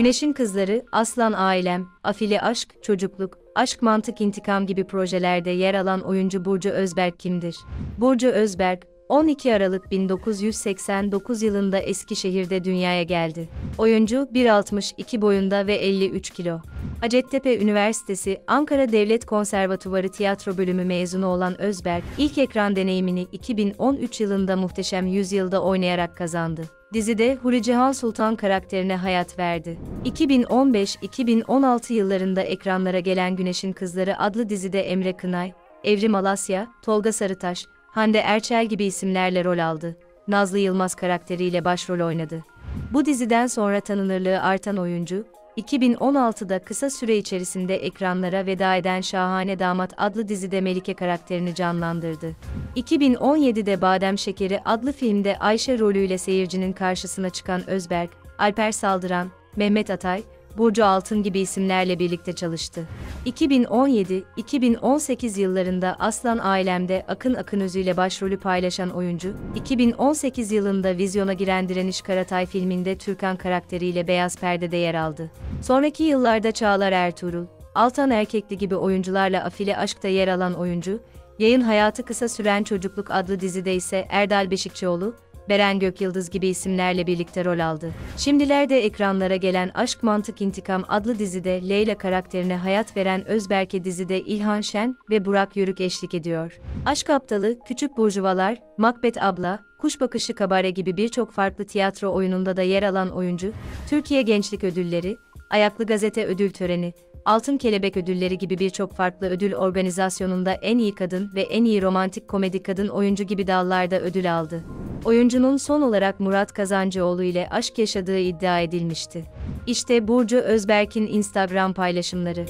Güneşin Kızları, Aslan Ailem, Afili Aşk, Çocukluk, Aşk Mantık İntikam gibi projelerde yer alan oyuncu Burcu Özberk kimdir? Burcu Özberk, 12 Aralık 1989 yılında Eskişehir'de dünyaya geldi. Oyuncu 1.62 boyunda ve 53 kilo. Hacettepe Üniversitesi Ankara Devlet Konservatuvarı Tiyatro Bölümü mezunu olan Özberk, ilk ekran deneyimini 2013 yılında Muhteşem Yüzyılda oynayarak kazandı. Dizide Huri Cihan Sultan karakterine hayat verdi. 2015-2016 yıllarında ekranlara gelen Güneşin Kızları adlı dizide Emre Kınay, Evrim Alasya, Tolga Sarıtaş, Hande Erçel gibi isimlerle rol aldı. Nazlı Yılmaz karakteriyle başrol oynadı. Bu diziden sonra tanınırlığı artan oyuncu, 2016'da kısa süre içerisinde ekranlara veda eden Şahane Damat adlı dizide Melike karakterini canlandırdı. 2017'de Badem Şekeri adlı filmde Ayşe rolüyle seyircinin karşısına çıkan Özberk, Alper Saldıran, Mehmet Atay, Burcu Altın gibi isimlerle birlikte çalıştı. 2017-2018 yıllarında Aslan Ailem'de Akın Akınözü ile başrolü paylaşan oyuncu, 2018 yılında vizyona giren Direniş Karatay filminde Türkan karakteriyle Beyaz Perde'de yer aldı. Sonraki yıllarda Çağlar Ertuğrul, Altan Erkekli gibi oyuncularla Afili Aşk'ta yer alan oyuncu, Yayın Hayatı Kısa Süren Çocukluk adlı dizide ise Erdal Beşikçioğlu, Beren Gökyıldız gibi isimlerle birlikte rol aldı. Şimdilerde ekranlara gelen Aşk Mantık İntikam adlı dizide Leyla karakterine hayat veren Özberke dizide İlhan Şen ve Burak Yörük eşlik ediyor. Aşk Aptalı, Küçük Burjuvalar, Macbeth Abla, Kuş Bakışı Kabare gibi birçok farklı tiyatro oyununda da yer alan oyuncu, Türkiye Gençlik Ödülleri, Ayaklı Gazete Ödül Töreni, Altın Kelebek Ödülleri gibi birçok farklı ödül organizasyonunda en iyi kadın ve en iyi romantik komedi kadın oyuncu gibi dallarda ödül aldı. Oyuncunun son olarak Murat Kazancıoğlu ile aşk yaşadığı iddia edilmişti. İşte Burcu Özberk'in Instagram paylaşımları.